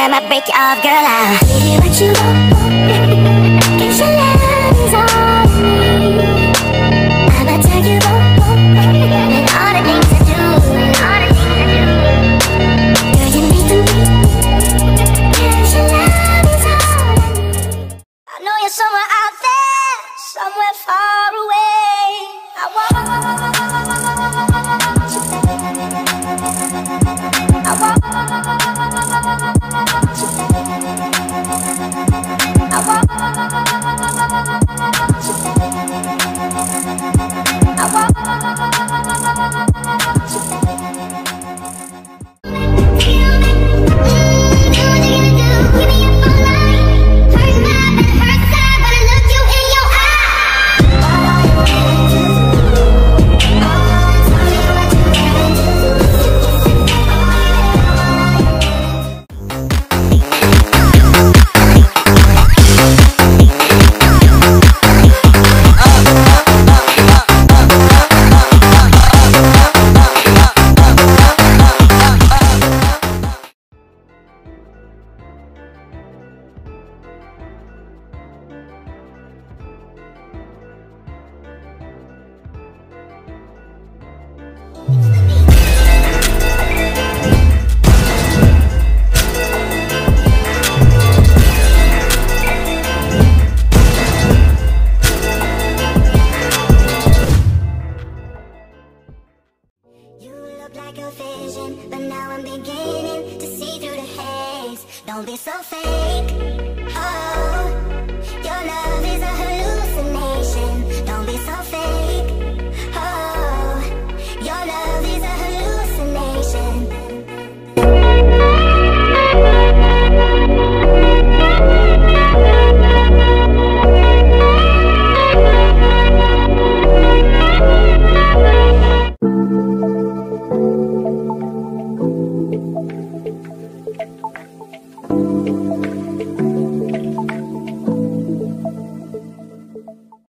time I break you off, girl, I'll give you what you want. Don't be so fake. Oh, your love is a hallucination. Don't be so fake.